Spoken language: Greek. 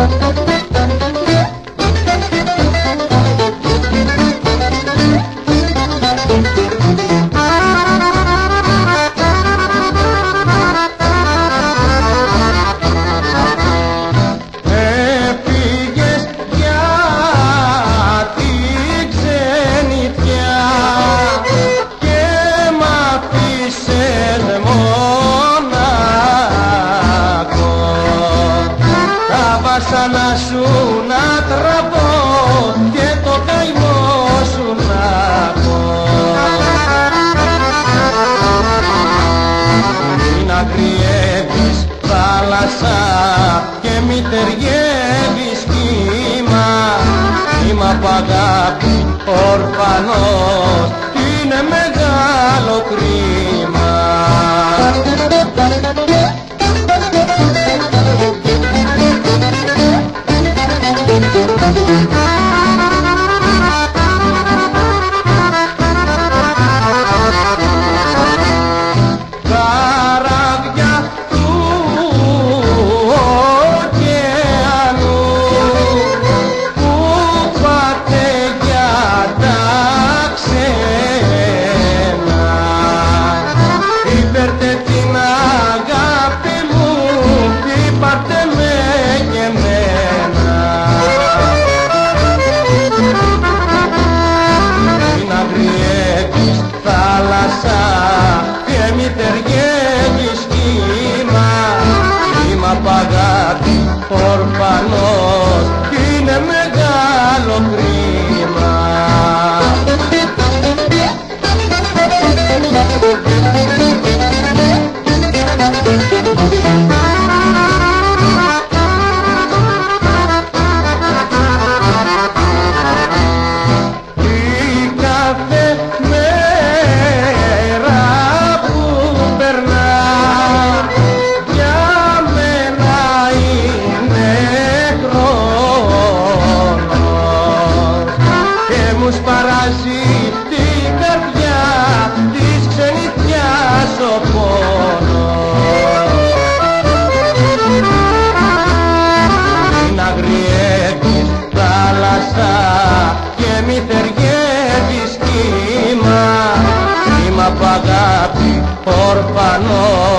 Thank you. Σου να τραβώ και το καημό σου να πω. Μην αγριεύεις θάλασσα και μη ταιριεύεις κύμα. Κύμα απ' αγάπη ορφανός είναι μεγάλο κρίμα Θάλασσα και μη ταιριεύεις κύμα Κύμα απ' αγάπη ορφανός είναι μεγάλο κρίμα. Η ξενιτιάς ο πόνος Μην αγριεύεις θάλασσα και μη ταιριεύεις κύμα Κύμα απ' αγάπη ορφανός